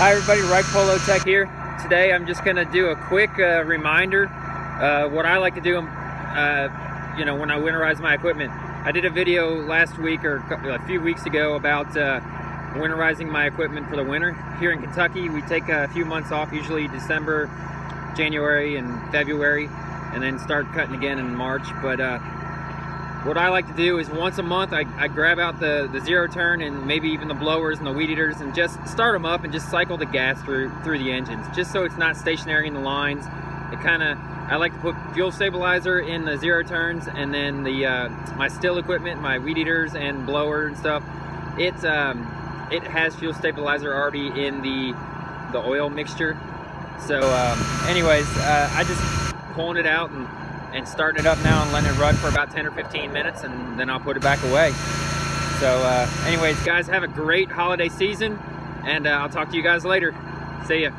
Hi everybody, Reich Polo Tech here. Today I'm just gonna do a quick uh, reminder uh, what I like to do, uh, you know, when I winterize my equipment. I did a video last week or a few weeks ago about uh, winterizing my equipment for the winter. Here in Kentucky, we take a few months off, usually December, January, and February, and then start cutting again in March. But uh, what I like to do is once a month I, I, grab out the, the zero turn and maybe even the blowers and the weed eaters and just start them up and just cycle the gas through through the engines just so it's not stationary in the lines. It kind of I like to put fuel stabilizer in the zero turns and then the uh, my Stihl equipment, my weed eaters and blower and stuff. It um, it has fuel stabilizer already in the the oil mixture. So um, anyways, uh, I just pulling it out and and starting it up now and letting it run for about 10 or 15 minutes and then I'll put it back away. So uh, anyways, guys, have a great holiday season and uh, I'll talk to you guys later. See ya.